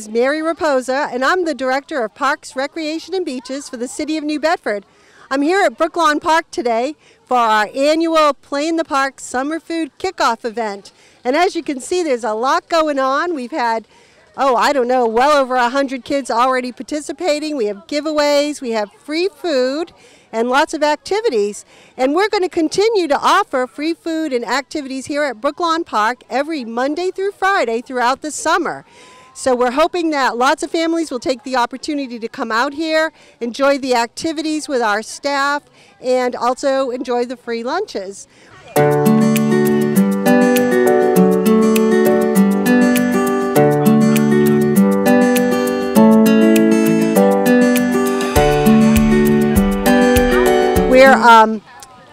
is Mary Raposa, and I'm the Director of Parks, Recreation, and Beaches for the City of New Bedford. I'm here at Brooklawn Park today for our annual Play in the Park Summer Food Kickoff event. And as you can see, there's a lot going on. We've had, oh, I don't know, well over 100 kids already participating. We have giveaways, we have free food, and lots of activities. And we're going to continue to offer free food and activities here at Brooklawn Park every Monday through Friday throughout the summer. So we're hoping that lots of families will take the opportunity to come out here, enjoy the activities with our staff, and also enjoy the free lunches. We're um,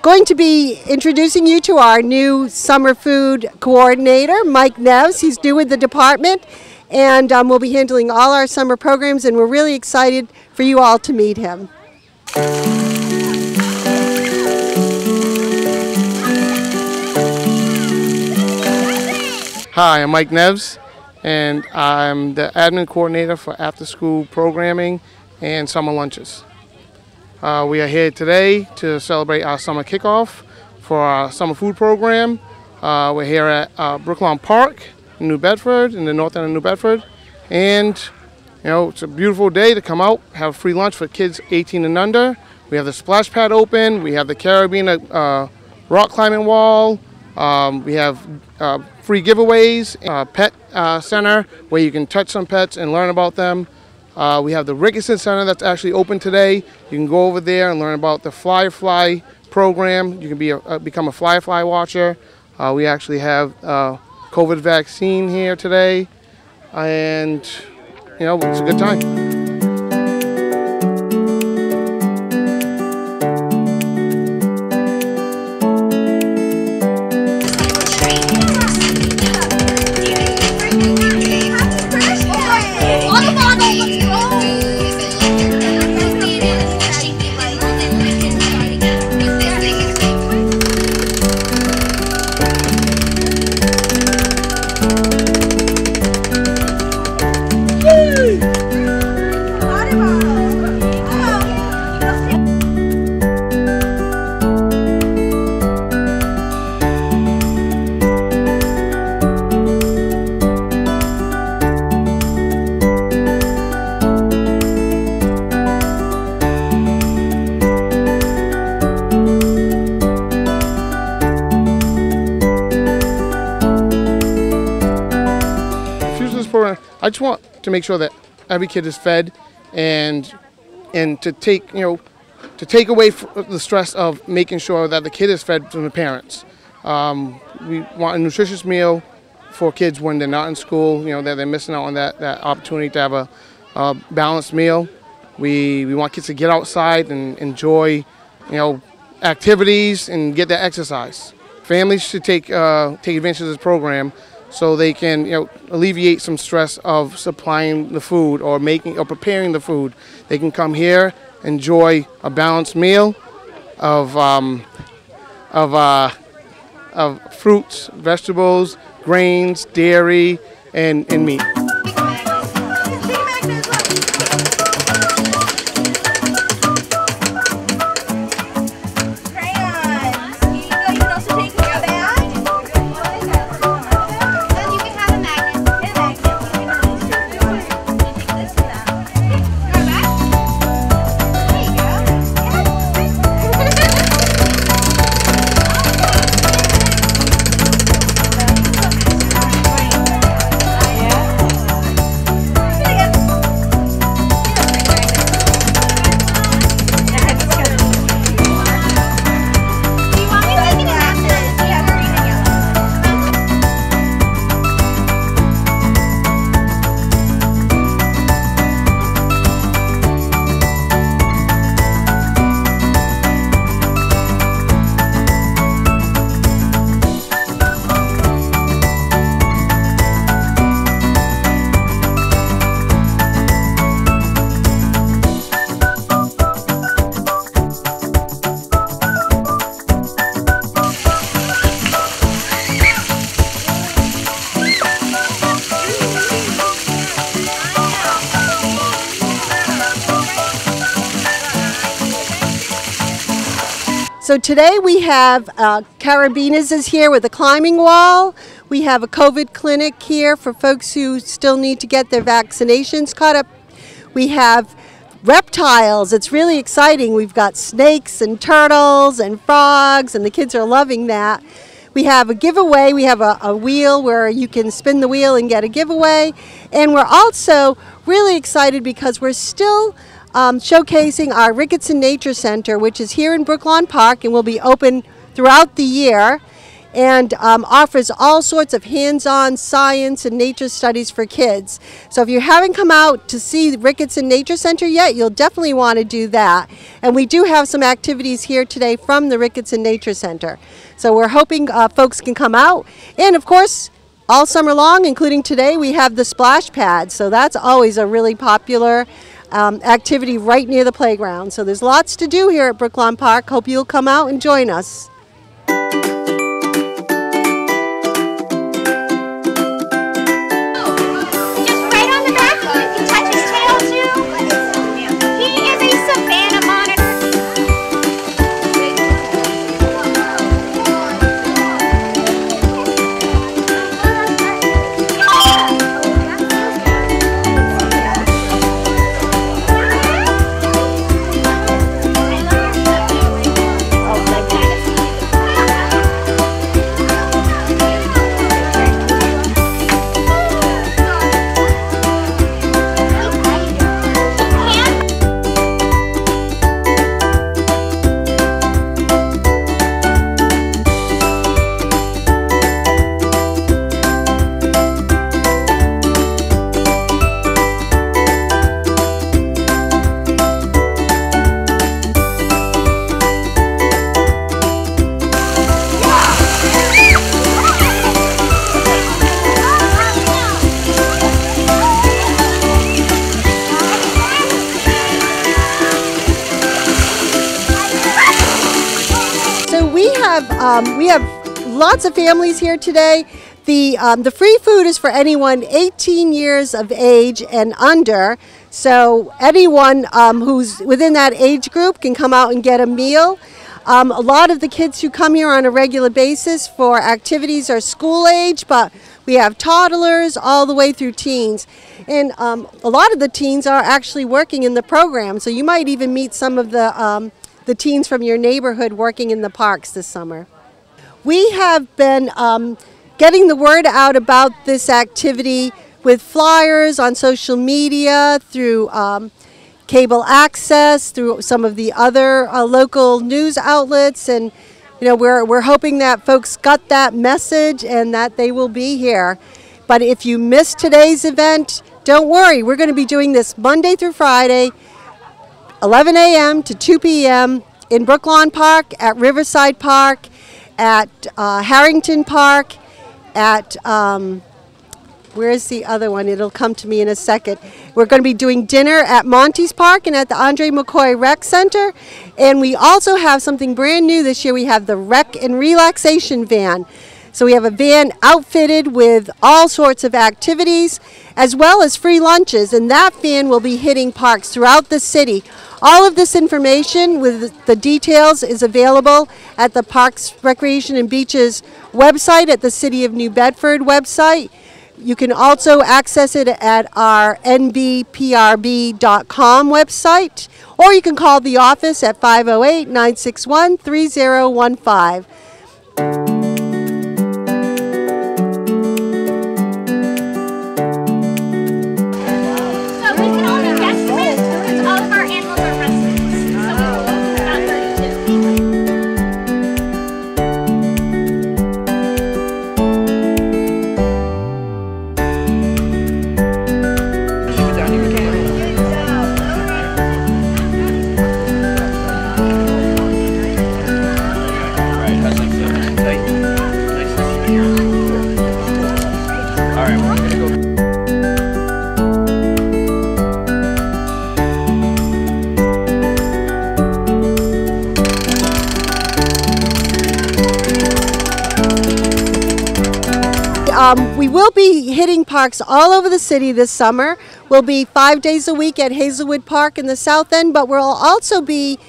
going to be introducing you to our new summer food coordinator, Mike Neves. He's new with the department, and um, we'll be handling all our summer programs, and we're really excited for you all to meet him. Hi, I'm Mike Neves, and I'm the admin coordinator for after school programming and summer lunches. Uh, we are here today to celebrate our summer kickoff for our summer food program. Uh, we're here at uh, Brooklawn Park New Bedford, in the north end of New Bedford. And, you know, it's a beautiful day to come out, have free lunch for kids 18 and under. We have the splash pad open, we have the Caribbean uh, rock climbing wall, um, we have uh, free giveaways, uh, pet uh, center where you can touch some pets and learn about them. Uh, we have the Ricketson Center that's actually open today. You can go over there and learn about the Firefly program. You can be a, uh, become a Firefly watcher. We actually have COVID vaccine here today, and you know it's a good time. Fusions program. I just want to make sure that every kid is fed, and and to take you know to take away the stress of making sure that the kid is fed from the parents. Um, we want a nutritious meal for kids when they're not in school. You know that they're missing out on that, that opportunity to have a, a balanced meal. We we want kids to get outside and enjoy you know activities and get that exercise. Families should take uh, take advantage of this program so they can you know alleviate some stress of supplying the food or making or preparing the food. They can come here, enjoy a balanced meal of um, of uh, of fruits, vegetables, grains, dairy, and, and meat. So today we have uh, Carabinas is here with a climbing wall. We have a COVID clinic here for folks who still need to get their vaccinations caught up. We have reptiles. It's really exciting. We've got snakes and turtles and frogs, and the kids are loving that. We have a giveaway. We have a, a wheel where you can spin the wheel and get a giveaway. And we're also really excited because we're still um, showcasing our Ricketson Nature Center, which is here in Brooklawn Park and will be open throughout the year and um, offers all sorts of hands-on science and nature studies for kids. So if you haven't come out to see the Ricketson Nature Center yet, you'll definitely want to do that. And we do have some activities here today from the Ricketson Nature Center. So we're hoping uh, folks can come out. And of course, all summer long, including today, we have the splash pad. So that's always a really popular um, activity right near the playground. So there's lots to do here at Brooklawn Park. Hope you'll come out and join us. Lots of families here today. The um, the free food is for anyone 18 years of age and under. So anyone um, who's within that age group can come out and get a meal. Um, a lot of the kids who come here on a regular basis for activities are school age, but we have toddlers all the way through teens. And um, a lot of the teens are actually working in the program, so you might even meet some of the, um, the teens from your neighborhood working in the parks this summer. We have been um, getting the word out about this activity with flyers on social media, through um, cable access, through some of the other uh, local news outlets, and you know we're we're hoping that folks got that message and that they will be here. But if you missed today's event, don't worry. We're going to be doing this Monday through Friday, 11 a.m. to 2 p.m. in Brooklawn Park, at Riverside Park, at uh, Harrington Park, at um, where's the other one? It'll come to me in a second. We're going to be doing dinner at Monty's Park and at the Andrea McCoy Rec Center. And we also have something brand new this year. We have the Rec and Relaxation Van. So we have a van outfitted with all sorts of activities as well as free lunches, and that van will be hitting parks throughout the city. All of this information with the details is available at the Parks, Recreation, and Beaches website at the City of New Bedford website. You can also access it at our nbprb.com website, or you can call the office at 508 961 3015. Be hitting parks all over the city this summer. We'll be five days a week at Hazelwood Park in the south end, but we'll also be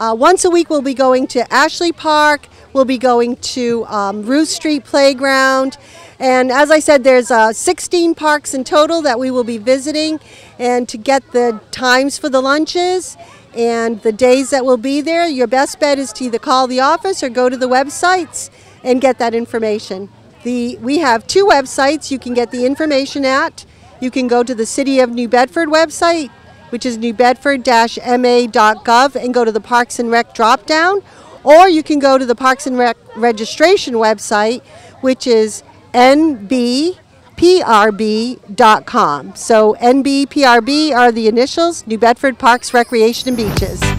Uh, once a week, we'll be going to Ashley Park. We'll be going to um, Ruth Street Playground. And as I said, there's uh, 16 parks in total that we will be visiting. And to get the times for the lunches and the days that we'll be there, your best bet is to either call the office or go to the websites and get that information. The, we have two websites you can get the information at. You can go to the City of New Bedford website, which is newbedford-ma.gov, and go to the Parks and Rec drop-down, or you can go to the Parks and Rec registration website, which is nbprb.com. So NBPRB are the initials, New Bedford Parks, Recreation, and Beaches.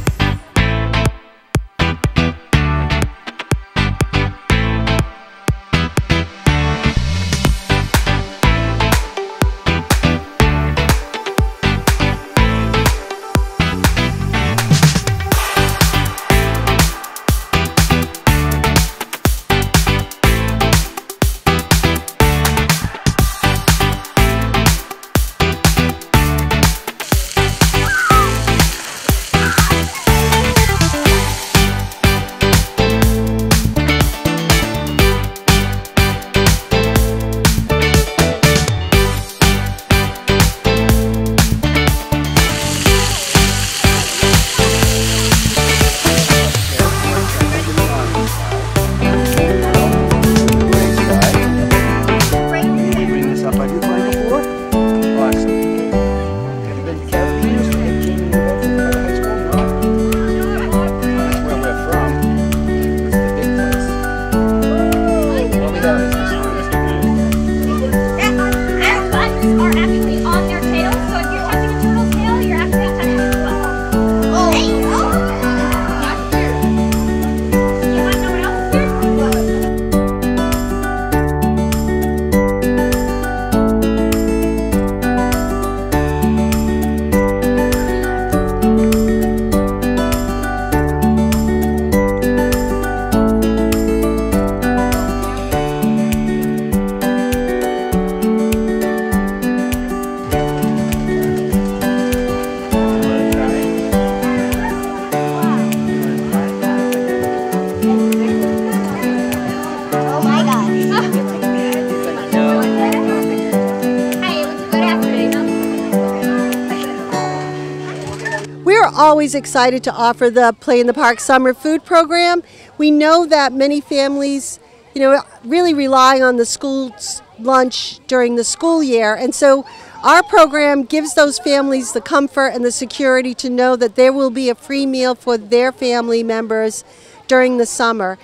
Always excited to offer the Play in the Park summer food program. We know that many families, you know, really rely on the school's lunch during the school year, and so our program gives those families the comfort and the security to know that there will be a free meal for their family members during the summer.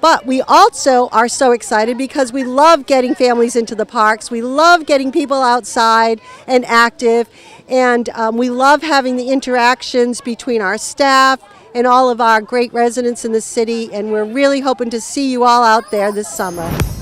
But we also are so excited because we love getting families into the parks. We love getting people outside and active. And um, we love having the interactions between our staff and all of our great residents in the city. And we're really hoping to see you all out there this summer.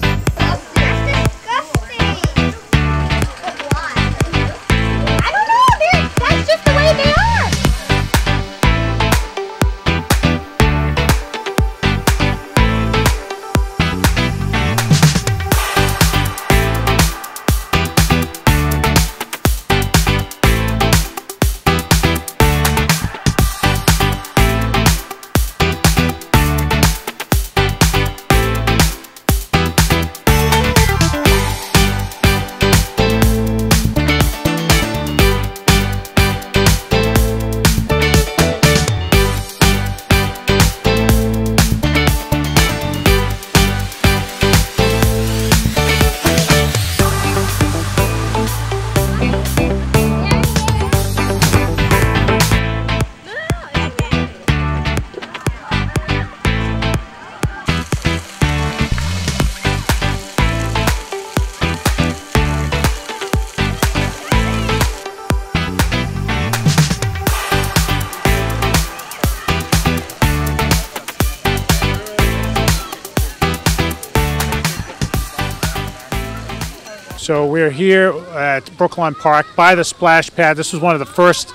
So we're here at Brooklawn Park by the splash pad. This was one of the first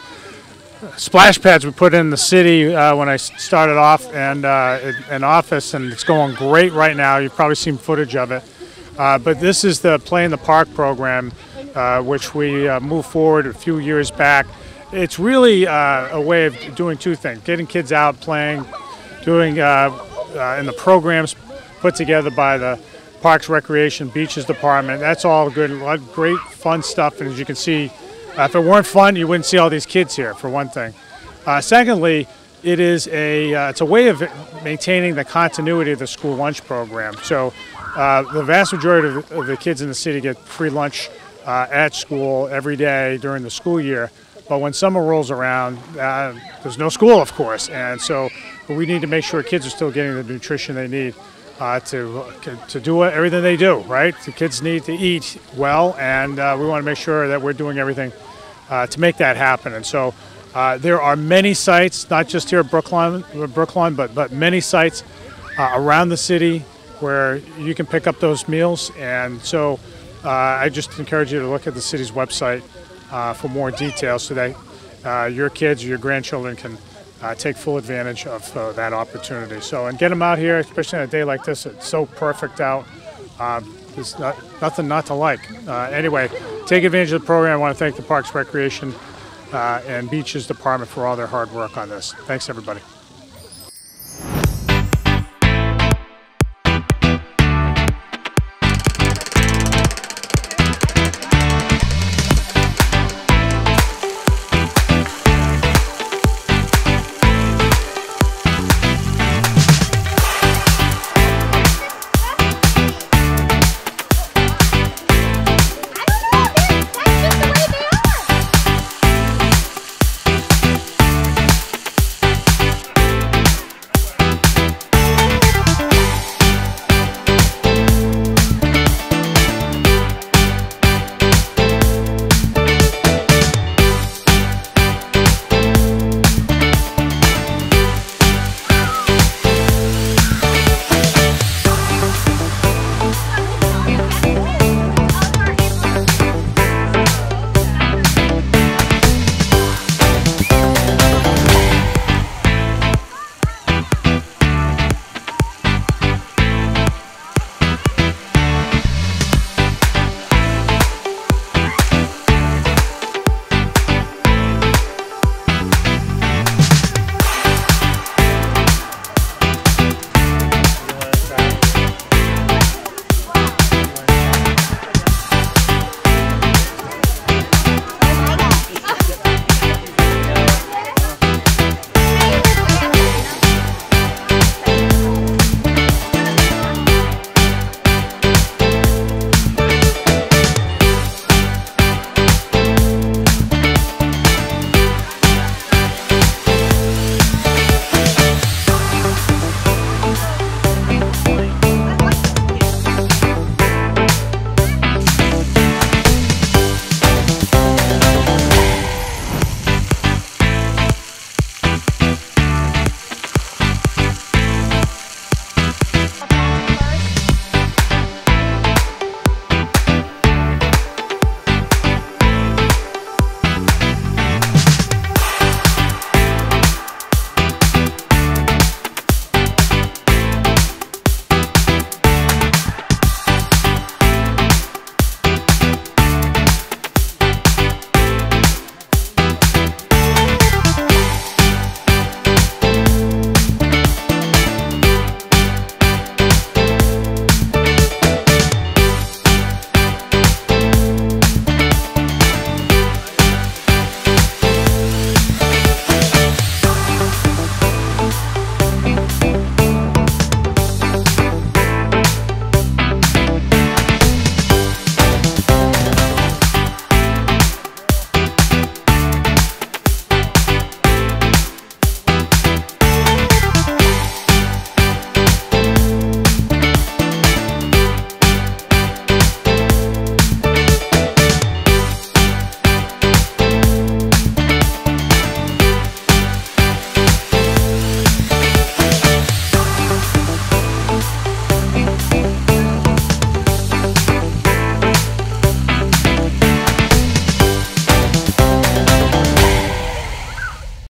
splash pads we put in the city uh, I started off and uh, in office, and it's going great right now. You've probably seen footage of it. Uh, but this is the Play in the Park program, uh, which we uh, moved forward a few years back, it's really uh, a way of doing two things: getting kids out playing, doing in the programs put together by the Parks Recreation Beaches Department. That's all good, great fun stuff. And as you can see, uh, if it weren't fun, you wouldn't see all these kids here. For one thing. Uh, secondly, it is a uh, it's a way of maintaining the continuity of the school lunch program. So uh, the vast majority of the, of the kids in the city get free lunch uh, at school every day during the school year. But when summer rolls around, uh, there's no school, of course, and so we need to make sure kids are still getting the nutrition they need uh, to to do everything they do. Right? The kids need to eat well, and uh, we want to make sure that we're doing everything uh, to make that happen. And so uh, there are many sites, not just here at Brooklawn, Brooklawn but, but many sites uh, around the city where you can pick up those meals. And so uh, I just encourage you to look at the city's website for more details so that your kids or your grandchildren can uh, take full advantage of uh, that opportunity. So, and get them out here, especially on a day like this. It's so perfect out. Um, there's not, nothing not to like. Uh, anyway, take advantage of the program. I want to thank the Parks Recreation uh, and Beaches Department for all their hard work on this. Thanks, everybody.